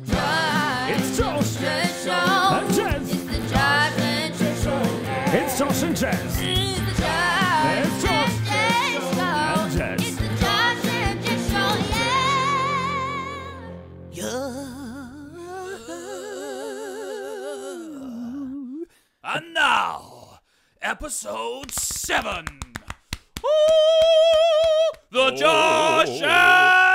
It's Josh and Jez. It's Josh and Jez. It's Josh and Jez. And Jez. It's Josh and Jez. And now, episode seven. Ooh, the oh. Josh and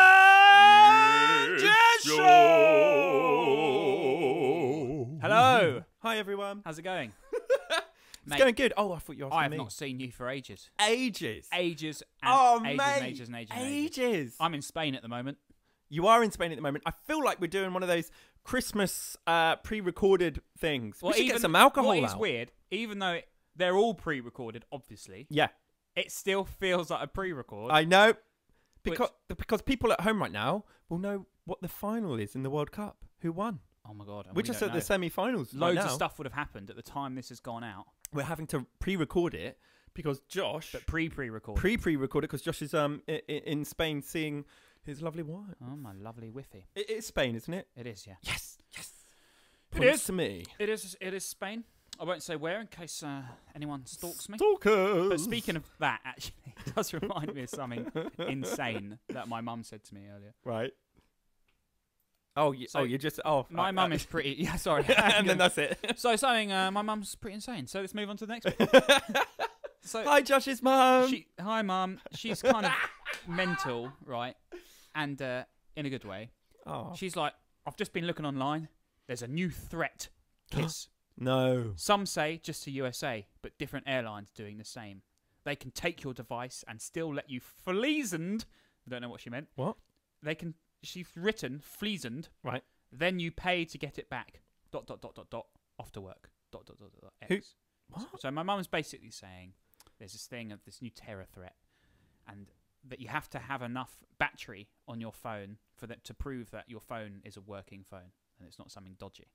Hi everyone. How's it going? It's Mate, going good. Oh, I thought you were I have me. not seen you for ages. ages. Ages and oh, ages mate. and ages and ages and ages. Ages. I'm in Spain at the moment. You are in Spain at the moment. I feel like we're doing one of those Christmas uh, pre-recorded things. we should get some alcohol What is out. weird, even though they're all pre-recorded, obviously, Yeah, it still feels like a pre-record. I know. Which- Because because people at home right now will know what the final is in the World Cup. Who won? Oh my god, and We're we just don't at the semi-finals. Loads right of now. stuff would have happened at the time this has gone out, We're having to pre-record it because Josh but pre-pre-recorded. pre pre-record it because Josh is um i- i- in Spain seeing his lovely wife. oh my lovely whiffy! It is Spain, isn't it? It is, yeah. Yes, yes. It Points is. to me. It is. It is Spain. I won't say where in case uh, anyone stalks me. Stalkers. But speaking of that, actually, it does remind me of something insane that my mum said to me earlier. right. Oh, you, So, oh, you just oh. My uh, mum uh, is pretty. Yeah, sorry. and then that's it. so something. Uh, my mum's pretty insane. So let's move on to the next. Bit. So Hi, Josh's mum. she, hi, mum. She's kind of mental, right? And uh, in a good way. oh She's like, I've just been looking online. There's a new threat, kids. no. Some say just to USA, but different airlines doing the same. They can take your device and still let you fleasened. I don't know what she meant. What? They can. She's written fleasened. Right. Then you pay to get it back. Dot dot dot dot dot. Off to work. Dot dot dot dot. dot Who- X. What? So my mum's basically saying there's this thing of this new terror threat, and that you have to have enough battery on your phone for that to prove that your phone is a working phone and it's not something dodgy.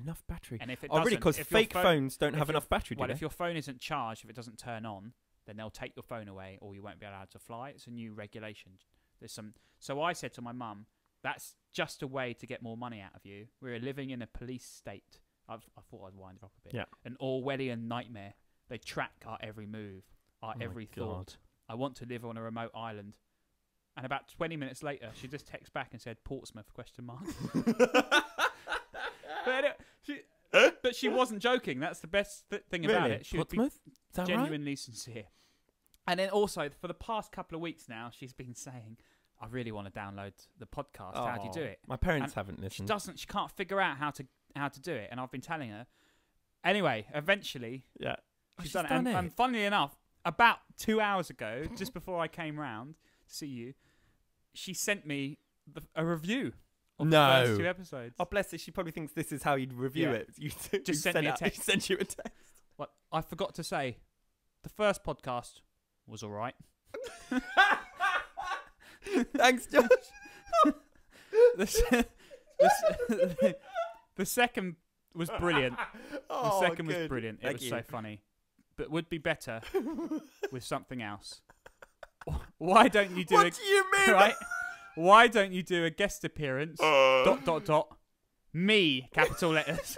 Enough battery. And if it oh, really? Because fake phone- phones don't have enough battery, do Well, they? if your phone isn't charged, if it doesn't turn on, then they'll take your phone away, or you won't be allowed to fly. It's a new regulation. There's some. So I said to my mum, "That's just a way to get more money out of you. We're living in a police state." I've, I thought I'd wind it up a bit. Yeah. An Orwellian nightmare. They track our every move, our Oh every thought. I want to live on a remote island. And about 20 minutes later, she just texts back and said, "Portsmouth?" Question mark. but, it- she, but she wasn't joking. That's the best th- thing about really? it. She would be Portsmouth? Is that right? genuinely sincere. And then also for the past couple of weeks now, she's been saying, "I really want to download the podcast. How do you do Oh, it?" My parents And haven't listened. She doesn't. She can't figure out how to how to do it, and I've been telling her. Anyway, eventually Yeah. Oh, she's, she's done, it. done And, it. and funnily enough, about two hours ago, just before I came round to see you, she sent me the, a review of the No. first two episodes. Oh, bless her. She probably thinks this is how you'd review Yeah. it. You Just sent me a text. Sent you a text. What I forgot to say, the first podcast was all right. Thanks, Josh. the, se- the, se- the second was brilliant. The oh, second was good. brilliant. It Thank was you. so funny, but would be better with something else. Why don't you do What a do you mean? right? Why don't you do a guest appearance? Uh. dot dot dot. Me, capital letters.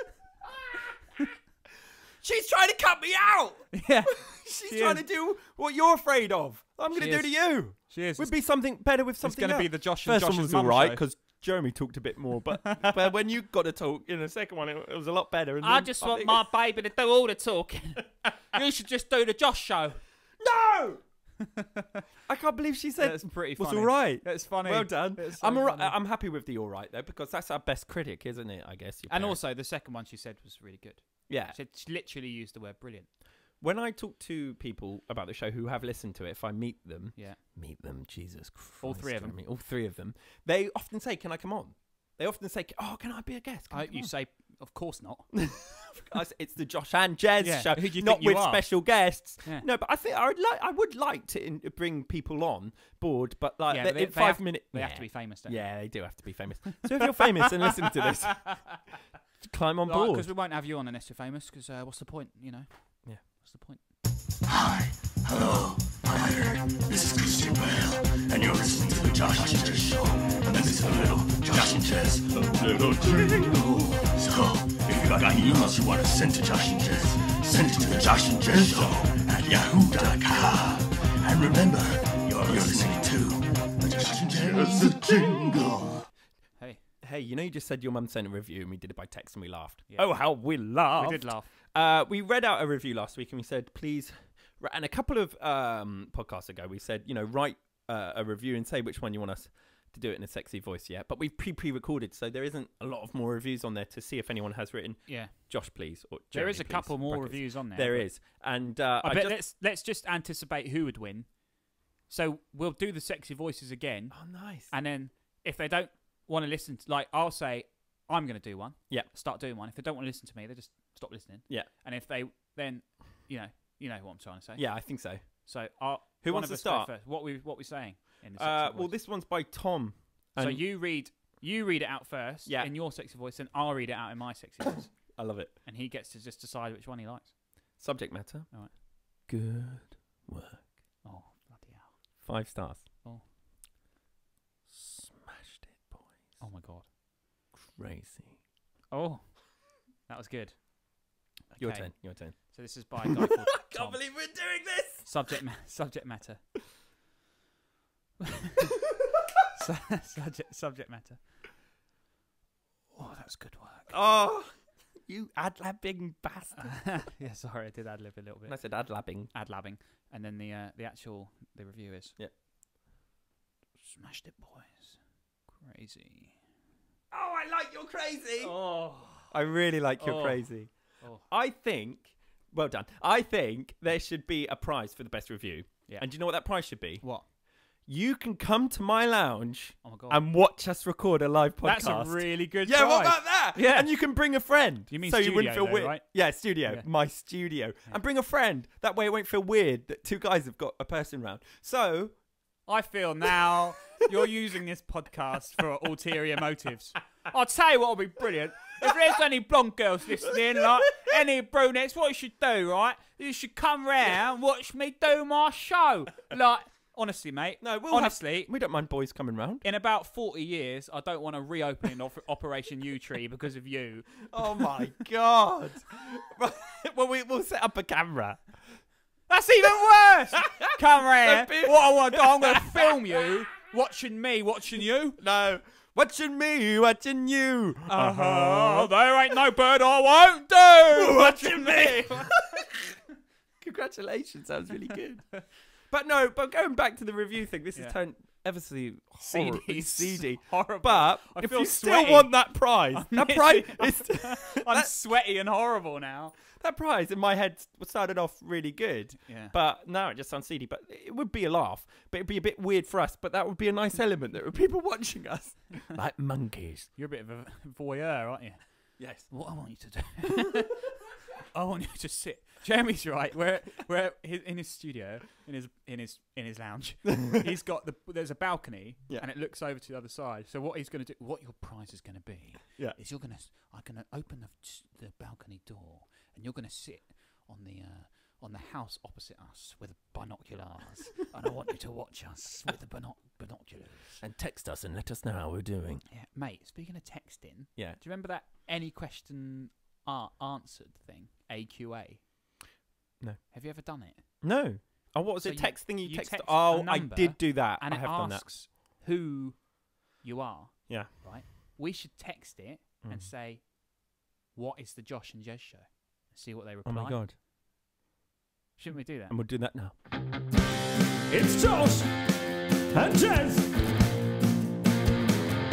She's trying to cut me out. yeah, She's She trying is. to do what you're afraid of. I'm going She to do is. to you. She is. Would be something better with something. it's going to be the Josh and First Josh's one was all right because Jeremy talked a bit more, but but when you got to talk in the second one, it, it was a lot better. And I then just I want think- my baby to do all the talking. you should just do the Josh show. no. I can't believe she said That's pretty was funny. all right. That's funny. Well done. So I'm all right. I'm happy with the all right though because that's our best critic, isn't it? I guess. And parents. also, the second one she said was really good. yeah. She, said, she literally used the word brilliant. When I talk to people about the show who have listened to it, if I meet them, Yeah. meet them, Jesus Christ, All three of them. All three of them, they often say, "Can I come on?" They often say, "Oh, can I be a guest?" I you on?" say, of course not. It's the Josh and Jez Yeah, show, who do you not with are? special guests. Yeah. No, but I think I would like I would like to in, bring people on board, but like Yeah, they- but they- in five minutes, They have to be famous, Yeah, they do have to be famous. So if you're famous and listen to this, climb on board. Because we won't have you on unless you're famous. Because uh, what's the point? You know. Yeah. What's the point? Hi, hello, I'm here. This is Christian Bale, and and you're listening to the Josh and Jez Show. And this is a little Josh and Jez, a little jingle. So, if you got any emails you want to send to Josh and Jez, send it to the Josh and Jez Show at yahoo.com. And remember, you're, you're listening to the Josh and Jez jingle. Hey, Hey, you know you just said your mum sent a review and we did it by text and we laughed. Yeah. Oh, how we laughed. we did laugh. Uh, we read out a review last week and we said, please, and a couple of um, podcasts ago, we said, you know, write uh, a review and say which one you want us to do it in a sexy voice yet. But we've pre pre recorded, so there isn't a lot of more reviews on there to see if anyone has written Yeah, Josh, please. Or there Jeremy, is a please, couple more brackets. reviews on there. There is. And uh, I I bet just- let's let's just anticipate who would win. So we'll do the sexy voices again, Oh, nice. and then if they don't want to listen, to, like I'll say I'm going to do one. Yeah. Start doing one. If they don't want to listen to me, they just stop listening. Yeah. And if they then, you know, you know what I'm trying to say. Yeah, I think so. So I'll, Who wants to start? First. What we what we saying in the Uh, well, this one's by Tom. so you read you read it out first Yeah. in your sexy voice, and I'll read it out in my sexy voice, I love it. and he gets to just decide which one he likes. Subject matter. All right. Good work. Oh bloody hell! Five stars. Oh. Smashed it, boys. Oh my god! Crazy. Oh, that was good. Your Okay, turn. Your turn. So this is by a guy called Tom. believe we're doing this. Subject ma- subject matter. Su- subject subject matter. Oh, that's good work. Oh, you ad labbing bastard. yeah, sorry, I did ad lib a little bit. I said ad labbing. Ad labbing, and then the uh, the actual the review is. Yep. Smashed it, boys. Crazy. Oh, I like you're crazy. Oh. I really like you're Oh. crazy. Oh. I think. Well done. I think there should be a prize for the best review. Yeah. And do you know what that prize should be? What? You can come to my lounge Oh my god. and watch us record a live podcast. That's a really good. Yeah, what about that? Yeah. and you can bring a friend. You mean so you wouldn't studio feel though, weird? right? Yeah, studio, Yeah. my studio, and bring a friend. That way, it won't feel weird that two guys have got a person round. So I feel now you're using this podcast for ulterior motives. I'll tell you what would be brilliant. If there's any blonde girls listening, like any brunettes, what you should do, right? You should come round and watch me do my show. Like, honestly, mate. no, we'll have- honestly, we don't mind boys coming round. in about 40 years, I don't want to reopen op- Operation Yewtree because of you. Oh my god! well, we, we'll set up a camera. That's even worse. Come be- What I want to do, I'm going to film you watching me watching you. No, watching me, watching you. Uh-huh. There ain't no bird I won't do. watching me. Congratulations, that was really good. But no, but going back to the review thing, this Yeah. has turned ever so Seedy. horribly seedy. Horrible. But I if feel you sweaty. still want that prize, that prize, is, I'm sweaty and horrible now. That prize in my head started off really good. Yeah. But now it just sounds seedy. But it would be a laugh. But it'd be a bit weird for us. But that would be a nice element. There were people watching us like monkeys. You're a bit of a voyeur, aren't you? Yes. What I want you to do. I want you to sit. Jeremy's right. Where, where his, in his studio, in his in his in his lounge, he's got the there's a balcony, Yeah. and it looks over to the other side. So what he's going to do, what your prize is going to be, Yeah. is you're going to I'm going to open the the balcony door, and you're going to sit on the uh, on the house opposite us with binoculars, and I want you to watch us with the binoc- binoculars. And text us and let us know how we're doing. Yeah, mate. Speaking of texting, Yeah. do you remember that any question are answered thing? AQA. No. Have you ever done it? No. Oh, what was So it? you- Text thing you, you text. text a oh, I did do that. And I it have done that. asks who you are. Yeah. Right. We should text it and Mm. say, "What is the Josh and Jez show?" See what they reply. Oh my god. Shouldn't we do that? And we'll do that now. It's Josh and Jez.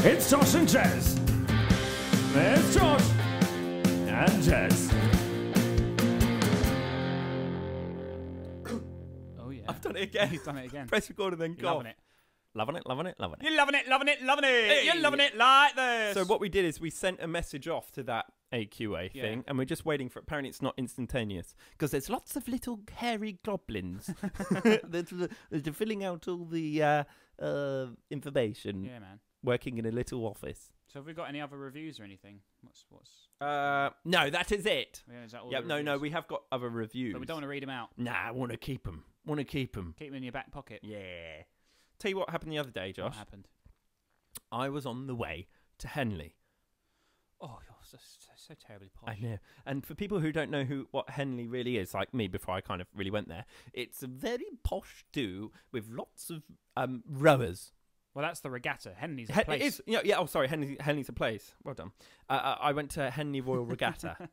It's Josh and Jez. It's Josh and Jez. Oh yeah. I've done it again. He's done it again. Press record and then You're go. loving it. Loving it, loving it, loving it. You're loving it, loving it, loving it. Hey. You're loving it like this. So what we did is we sent a message off to that AQA Yeah. thing, and we're just waiting for. Apparently, it's not instantaneous because there's lots of little hairy goblins that that are filling out all the uh, uh, information, Yeah, man. working in a little office. So have we got any other reviews or anything? What's what's? Uh, no, that is it. Yeah, is that all the no, no, reviews? we have got other reviews. But we don't want to read them out. Nah, I want to keep them. Want to keep them. Keep them in your back pocket. Yeah. Tell you what happened the other day, Josh. What happened? I was on the way to Henley. Oh, you're so, so, so terribly posh. I know. And for people who don't know who what Henley really is, like me, before I kind of really went there, it's a very posh do with lots of um, rowers. Well, that's the regatta. Henley's a Hen- place. it is, yeah, yeah. Oh, sorry, Henley, Henley's a place. Well done. Uh, uh, I went to Henley Royal Regatta,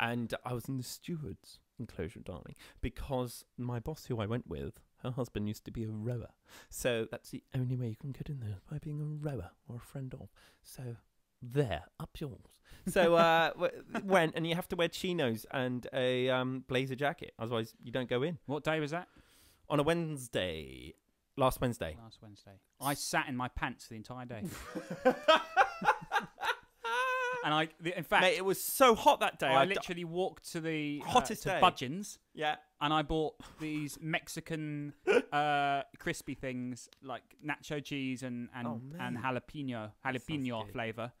and I was in the stewards enclosure, darling, because my boss, who I went with, her husband used to be a rower. So that's the only way you can get in there by being a rower or a friend of. So there, up yours. So uh, went, and you have to wear chinos and a um, blazer jacket, otherwise you don't go in. What day was that? On a Wednesday, last Wednesday. Last Wednesday. I sat in my pants the entire day. and I, the, in fact, Mate, it was so hot that day. I d- literally walked to the uh, Hottest to day. Budgens yeah. and I bought these Mexican uh, crispy things like nacho cheese and and, Oh, and jalapeno jalapeno good. flavor,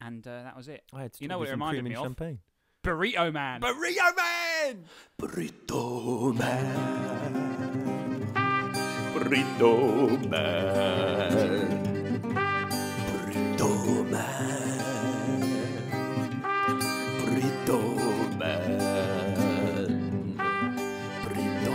and uh, that was it. I had You know what it strawberries reminded cream me and of? Champagne. Burrito man. Burrito man. Burrito man. Burrito man. Burrito man. Burrito man. Burrito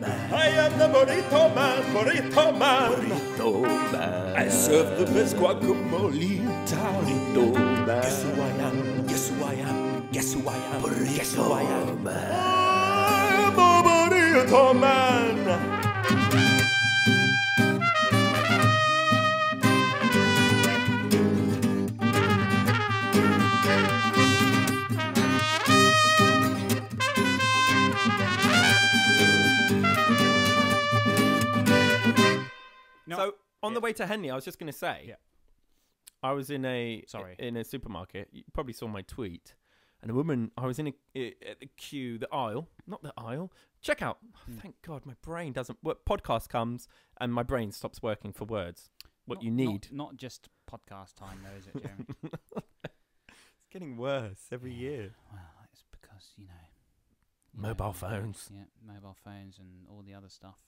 man. I am the burrito man, burrito man. Burrito man. I serve the best guacamole in town. Burrito man. Guess who I am? Guess who I am? Guess who I am? Guess who I am? man. I'm a burrito man. On the way to Henley, I was just going to say, Yeah. I was in a Sorry. in a supermarket. You probably saw my tweet, and a woman. I was in a, i- at the queue, the aisle, not the aisle. Check out. Hmm. Thank God, my brain doesn't. What podcast comes, and my brain stops working for words. What not- you not- need. Not, just podcast time, though, is it, Jeremy? It's getting worse every year. well, it's because you know you know, Mobile phones. Yeah, mobile phones and all the other stuff.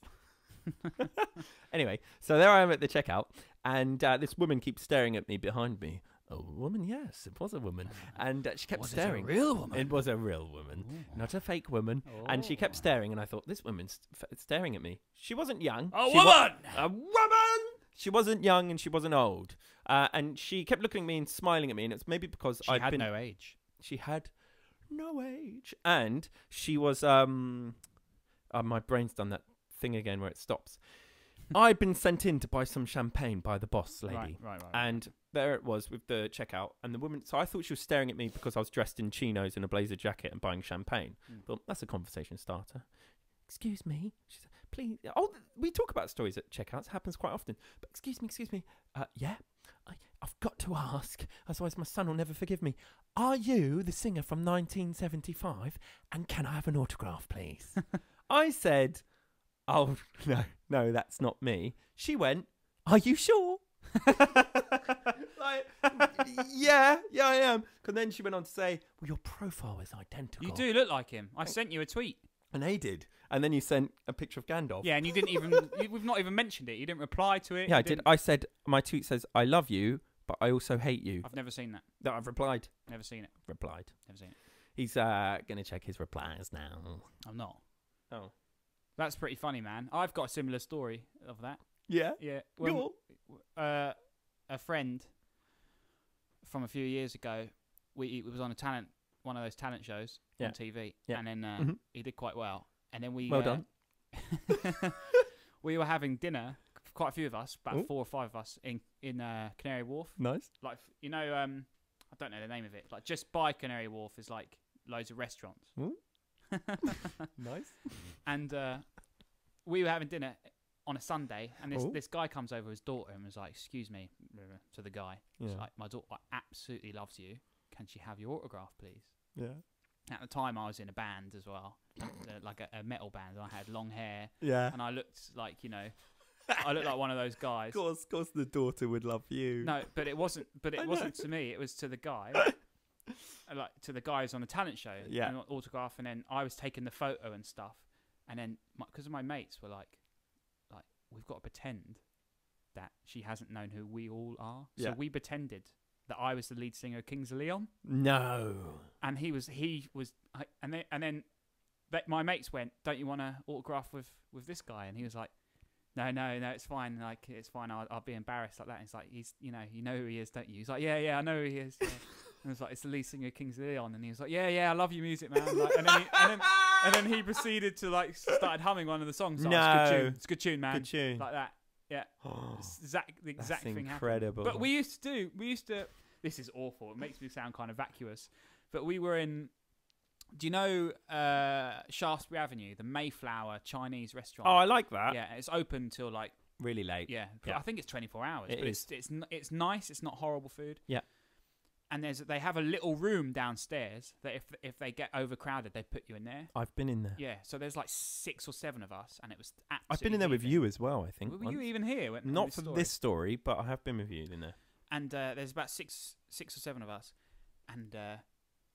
Anyway, so there I am at the checkout, and uh, this woman keeps staring at me behind me. A woman, yes, it was a woman, and uh, she kept Was it a staring. real woman? It was a real woman, Ooh. not a fake woman. And she kept Oh. staring, and I thought, this woman's f- staring at me. She wasn't young. A She wa- woman! a woman! She wasn't young and she wasn't old. Uh, and she kept looking at me and smiling at me, and it's maybe because I'd had been. no age. She had no age, and she was. um. Uh, my brain's done that thing again where it stops. I'd been sent in to buy some champagne by the boss lady. Right, right, right. And there it was with the checkout, and the woman. So I thought she was staring at me because I was dressed in chinos and a blazer jacket and buying champagne. Mm. But that's a conversation starter. Excuse me. She said, please. Oh, we talk about stories at checkouts. Happens quite often. But excuse me, excuse me. Uh, yeah. I, I've got to ask, otherwise my son will never forgive me. Are you the singer from 1975? And can I have an autograph, please? I said, Oh no, no, that's not me. She went, Are you sure? like, yeah, yeah, I am. And then she went on to say, Well, your profile is identical. you do look like him. I sent you a tweet. And they did. And then you sent a picture of Gandalf. Yeah, and you didn't even. you, we've not even mentioned it. You didn't reply to it. Yeah, you I did. didn't- I said, My tweet says, I love you, but I also hate you. I've never seen that. No, I've replied. Never seen it. Replied. Never seen it. He's uh, going to check his replies now. I'm not. Oh. That's pretty funny, man. I've got a similar story of that. Yeah. Yeah. when- Go on. uh, a friend from a few years ago, we it was on a talent, one of those talent shows Yeah. on TV, Yeah. and then uh, Mhm. he did quite well. And then we Well uh, done. we were having dinner, quite a few of us, about Ooh. four or five of us in in uh, Canary Wharf. Nice. Like you know, um, I don't know the name of it. Like just by Canary Wharf is like loads of restaurants. Ooh. Nice. and uh, we were having dinner on a Sunday, and this Oh. this guy comes over with his daughter and was like, "Excuse me," to the guy. He's Yeah. like, "My daughter absolutely loves you. Can she have your autograph, please?" Yeah. At the time, I was in a band as well, uh, like a, a metal band. I had long hair, Yeah. and I looked like you know, I looked like one of those guys. Of course, of course, the daughter would love you. No, but it wasn't. But it wasn't to me. It was to the guy, Uh, like to the guys on the talent show. Yeah. and autograph, and then I was taking the photo and stuff, and then because of my mates were like, like we've got to pretend that she hasn't known who we all are. Yeah. So we pretended that I was the lead singer of Kings of Leon, No. and he was he was, and then and then my mates went, "Don't you want to autograph with with this guy?" And he was like. No, no, no, it's fine. Like, it's fine. I'll, I'll be embarrassed like that. And it's like, he's, you know, you know who he is, don't you? He's like, yeah, yeah, I know who he is. yeah." and it's like, it's the lead singer of Kings of Leon. And he was like, yeah, yeah, I love your music, man. Like, and, then he, and, then, and then he proceeded to like started humming one of the songs. Like, it's a good No. tune. It's a good tune, man. Good tune. Like that. Yeah. It's exact, the That's exact thing happened. incredible. But we used to do. We used to. This is awful. It makes me sound kind of vacuous. But we were in. Do you know uh, Shaftesbury Avenue, the Mayflower Chinese restaurant? Oh, I like that. yeah, it's open till like Really late. yeah, Yeah. I think it's 24 hours. It but is. it's it's it's nice. It's not horrible food. Yeah. And there's they have a little room downstairs that if if they get overcrowded, they put you in there. I've been in there. Yeah. So there's like six or seven of us, and it was. I've been in there with you as well, I think. Were you even here? When, Not this for story? this story, but I have been with you in there. and uh, there's about six six or seven of us, and uh,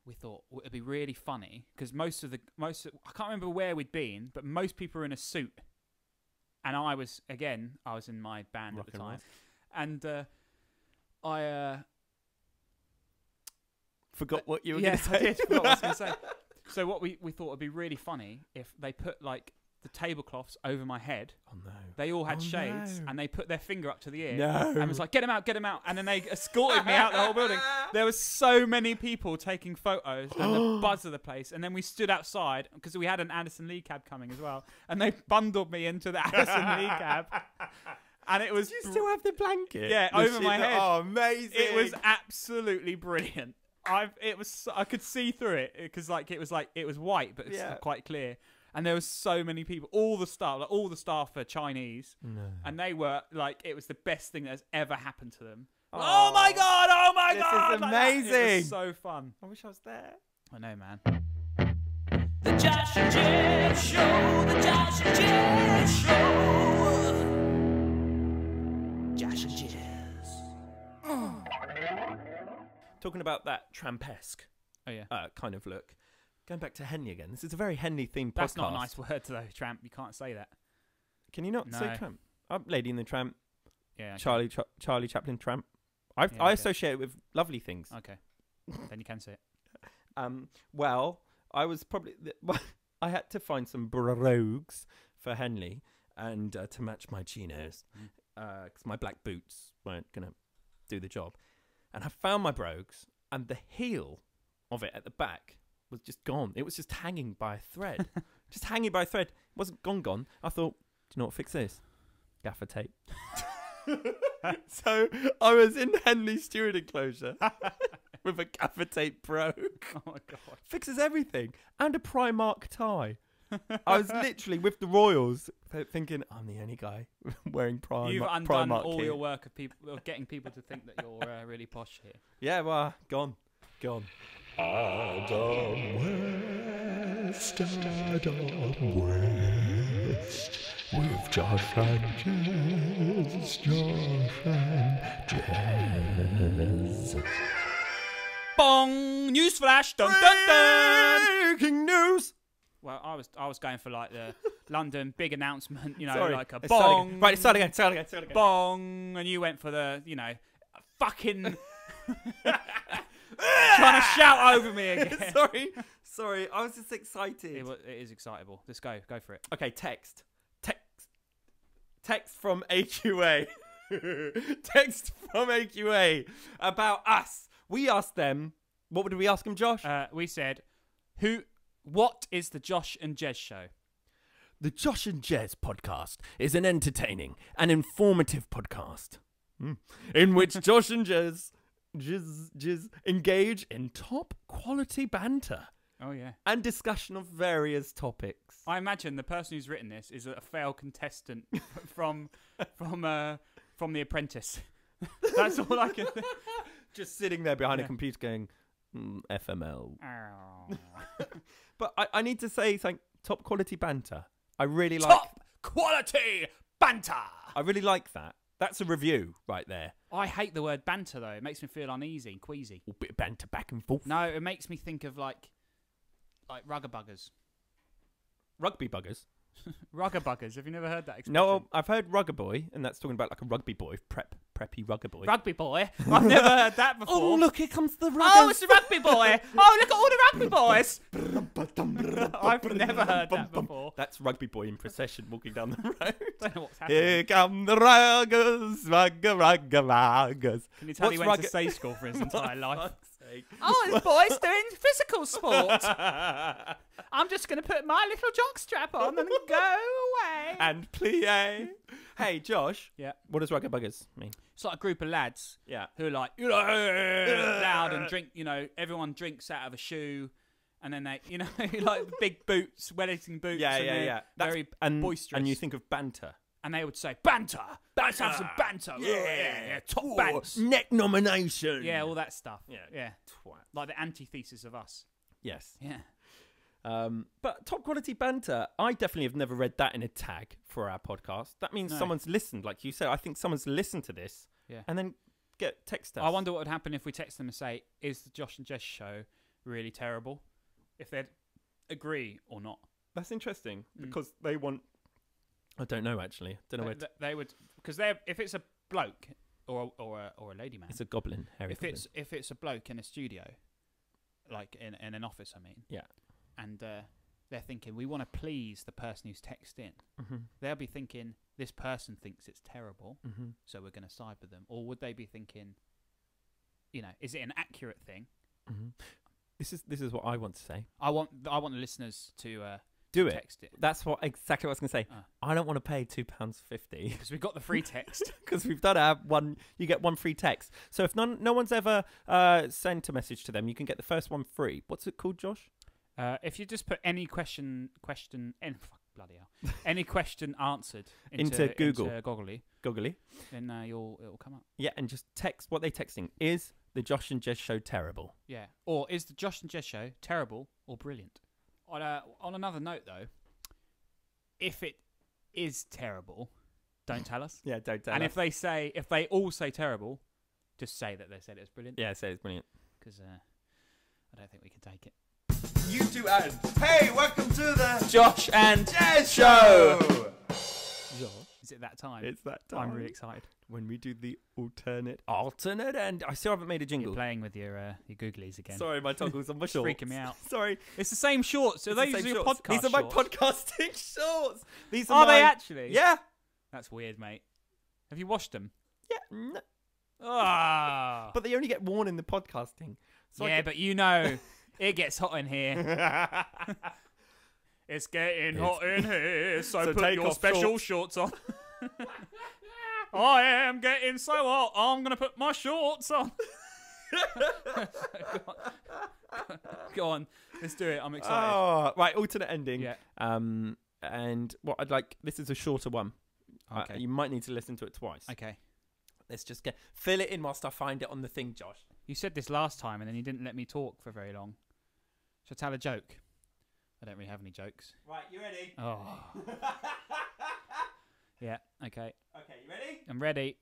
we thought well, it'd be really funny because most of the most of, I can't remember where we'd been, but most people were in a suit, and I was again I was in my band Rock at the and time, and uh, I uh, Forgot what you were yeah going to I say. did forgot what I was going to say. So what we we thought would be really funny if they put like the tablecloths over my head. oh no. They all had Oh, shades, no. and they put their finger up to the ear No. and was like, "Get him out, get him out!" And then they escorted me out the whole building. There was so many people taking photos and the buzz of the place. And then we stood outside because we had an Addison Lee cab coming as well, and they bundled me into the Addison Lee cab, and it was Do you still have the blanket? Yeah, The over my head. Oh, amazing. it was absolutely brilliant. I it was I could see through it because like it was like it was white but it's Yeah. quite clear. And there was so many people. All the staff, like all the staff are Chinese, No. and they were like, it was the best thing that has ever happened to them. Oh, Oh, my god! Oh my this is god! like that. It amazing. was so fun. I wish I was there. I know, man. The Josh and Jez Show. The Josh and Jez Show. Talking about that trampesque Oh yeah, uh, kind of look. Going back to Henley again. This is a very Henley themed podcast. that's not a nice word though, tramp. You can't say that. Can you not say No. tramp? Uh, Lady in the Tramp, Yeah. Charlie Cha- Charlie Chaplin Tramp. I Yeah, I okay. associate it with lovely things. Okay. then you can say it. Um, well, I was probably th- I had to find some brogues for Henley and uh, to match my chinos Mm. because my black boots weren't gonna do the job. And I found my brogues, and the heel of it at the back was just gone. It was just hanging by a thread, just hanging by a thread. It wasn't gone, gone. I thought, do you know what? Fix this. Gaffer tape. so I was in Henley steward enclosure with a gaffer tape brogue Oh my god. fixes everything and a Primark tie. I was literally with the Royals thinking I'm the only guy wearing prime. You've undone Primark all here. your work of people, of getting people to think that you're uh, really posh here. Yeah, well, gone, gone. Adam West, Adam West, with Josh and Jez, Josh and Jez. Bong! Newsflash! Dun dun dun! Breaking news. Well, I was I was going for like the London big announcement, you know, Sorry, like a let's bong. Right, start again. Start again. Start again. bong, and you went for the, you know, fucking trying to shout over me again. sorry, sorry. I was just excited. It, it is excitable. Let's go, go for it. Okay, text. Text. Text from AQA. text from AQA about us. We asked them. What did we ask them, Josh? Uh, we said, who? What is the Josh and Jez show? the Josh and Jez podcast is an entertaining and informative podcast Hmm. in which Josh and Jez, Jez, Jez engage in top quality banter Oh yeah. and discussion of various topics. I imagine the person who's written this is a failed contestant from from uh, from The Apprentice. That's all I can. think. Just sitting there behind a computer going, mm, FML. Ow. But I, I need to say something. Top quality banter. I really like. Top quality banter. I really like that. That's a review right there. I hate the word banter though. It makes me feel uneasy, and queasy. A bit of banter back and forth. No, it makes me think of like like rugger buggers. Rugby buggers. Rugger buggers. Have you never heard that expression? No, I've heard rugger boy, and that's talking about like a rugby boy, prep, preppy rugger boy. Rugby boy. I've never heard that oh, before. oh, look, here comes the rugger. Oh, it's the rugby boy. Oh, look at all the rugby boys. I've never heard that before. That's rugby boy in procession walking down the road. don't know what's happening. Here come the ruggers, rugger, rugger, ruggers. Can you tell he What's went to rugger- say school for his entire life? Sake. Oh, this boy's doing physical sport. I'm just going to put my little jockstrap on and go away. and plie. hey, Josh. Yeah. What does rugger buggers mean? It's like a group of lads Yeah. who are like, you know, loud and drink, you know, everyone drinks out of a shoe. And then they, you know, like big boots, Wellington boots. Yeah, and yeah, they're yeah. That's, Very and, boisterous. And you think of banter. And they would say, banter. Let's have some banter. Yeah, yeah, yeah. Top bants. Neck nomination. Yeah, all that stuff. Yeah. Yeah. Twat. Like the antithesis of us. Yes. Yeah. Um, but top quality banter, I definitely have never read that in a tag for our podcast. That means No. someone's listened, like you said. I think someone's listened to this Yeah. and then get text us. I wonder what would happen if we text them and say, "Is the Josh and Jez show really terrible?" If they'd agree or not. That's interesting Mm. because they want. I don't know actually. Don't know They, where. To... they- they would because they're if it's a bloke or or a, or a lady man. It's a goblin, Harry. if it's if it's a bloke in a studio, like in in an office, I mean. Yeah. And uh, they're thinking we want to please the person who's texted in. hmm They'll be thinking this person thinks it's terrible, hmm so we're going to side with them, or would they be thinking, you know, is it an accurate thing? hmm This is this is what I want to say. I want I want the listeners to uh, Do it. text it That's what exactly what I was going to say. Ah. I don't want to pay two pounds fifty because we've got the free text. because we've done our one. You get one free text. So if none, no one's ever uh, sent a message to them, you can get the first one free. What's it called, Josh? uh, if you just put any question question any, fuck, bloody hell any question answered into, Into Google. into Goggly, Googly. then uh, you'll it'll come up. Yeah, and just text what they're texting is the Josh and Jez show terrible. Yeah. Or is the Josh and Jez show terrible or brilliant? On a, on another note, though, if it is terrible, don't tell us. Yeah, don't tell and us. if they say, if they all say terrible, just say that they said it was brilliant. yeah, say it's brilliant. Because uh, I don't think we can take it. You two and hey, welcome to the Josh and Jazz Show. It that time? It's that time. I'm really excited. when we do the alternate, alternate, and I still haven't made a You're jingle. playing with your uh, your googlies again. Sorry, my toggles on my shorts. freaking me out. Sorry, It's the same shorts. So It's the are your shorts. podcast These are my shorts. podcasting shorts. These are, Are they actually? Yeah, That's weird, mate. Have you washed them? yeah. no, Ah. but they only get worn in the podcasting. So yeah, but you know, it gets hot in here. It's getting It's- hot in here, so, So put your special shorts, on. I am getting so hot, I'm gonna put my shorts on. Go on. Go on, let's do it. I'm excited. Oh, right, alternate ending. yeah. Um, and what I'd like, this is a shorter one. Uh, Okay. you might need to listen to it twice. Okay. Let's just get fill it in whilst I find it on the thing, Josh. You said this last time, and then you didn't let me talk for very long. Shall I tell a joke? I don't really have any jokes. Right, you ready? Oh. yeah. Okay. Okay, you ready? I'm ready.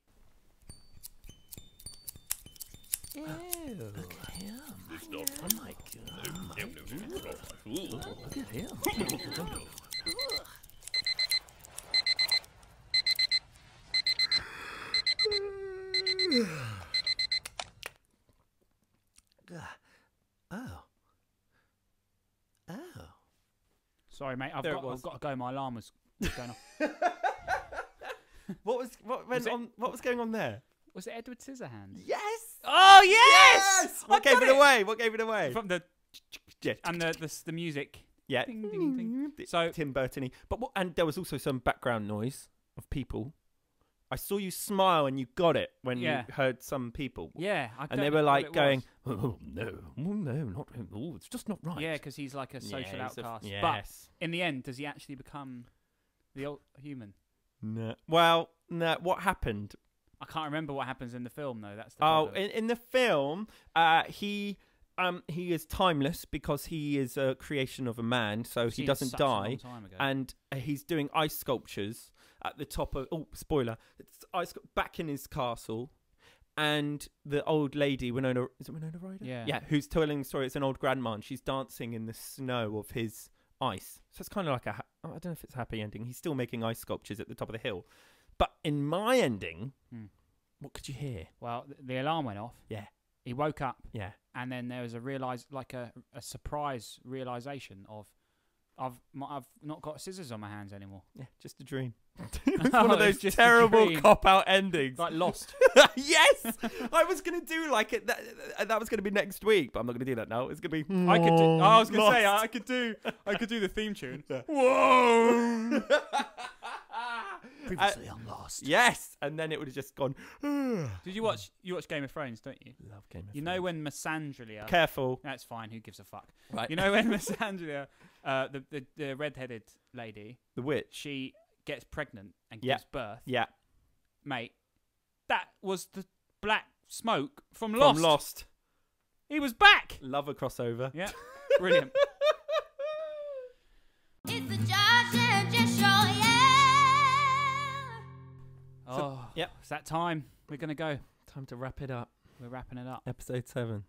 Oh. Look at him. Oh. Sorry, mate. I've There it got, was. I've got to go. My alarm was going off. What was what went Was it- on? What was going on there? Was it Edward Scissorhands? Yes. Oh yes! What I've gave got it, away? What gave it away? From the yeah. and the the, the music. yeah. Ding, ding, ding. Mm-hmm. So- Tim Burtony. But what, and there was also some background noise of people. I saw you smile and you got it when Yeah. you heard some people. Yeah, I And they were like going, oh, oh, no, oh, no, not, oh, it's just not right. Yeah, because he's like a social Yeah, he's a- outcast. yes. But in the end, does he actually become the old human? No. Well, no. What happened? I can't remember what happens in the film though. That's the Oh, in, in the film, uh, he um he is timeless because he is a creation of a man, so he doesn't such a long die. And uh, he's doing ice sculptures at the top of. Oh, spoiler! It's ice back in his castle. And the old lady, Winona, is it Winona Ryder? Yeah. yeah, who's telling the story. It's an old grandma, and she's dancing in the snow of his ice. So it's kind of like a. Ha- I don't know if it's a happy ending. He's still making ice sculptures at the top of the hill. But in my ending, Hmm. what could you hear? Well, th- the alarm went off. Yeah. He woke up, Yeah. and then there was a realize, like a, a surprise realization of, I've I've not got scissors on my hands anymore. Yeah, just a dream. it was one of those terrible cop out endings. Like lost. yes, I was gonna do like it. That, uh, that was gonna be next week, but I'm not gonna do that now. It's gonna be. I could do. oh, I was gonna say Lost. I could do. I could do the theme tune. Whoa! Previously uh, on Lost. yes, and then it would have just gone. Did you watch? You watch Game of Thrones, don't you? Love Game of You know when Missandria. Careful. That's fine. Who gives a fuck? Right. You know when Missandria, uh, the the, the red-headed lady, the witch. she gets pregnant and Yeah. gives birth, Yeah. mate. That was the black smoke from From Lost. Lost. He was back. Love a crossover. Yeah, brilliant. It's the Josh and Jez show, yeah. oh, yep. It's that time. We're gonna go. Time to wrap it up. We're wrapping it up. Episode seven.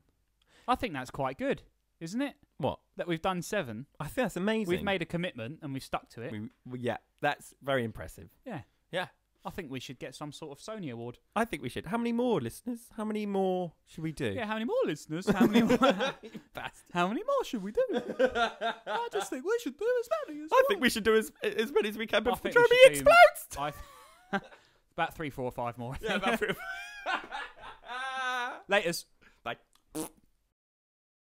I think that's quite good, isn't it? What? That we've done seven. I think that's amazing. We've made a commitment and we've stuck to it. We, we- yeah, that's very impressive. yeah. Yeah. I think we should get some sort of Sony award. I think we should. How many more listeners? How many more should we do? Yeah, how many more listeners? How many more? How many more should we do? I just think we should do as many as I think we should do as as many as we can before Jeremy should do- explodes. I about three, four, or five more. Yeah, about three. Laters. Bye.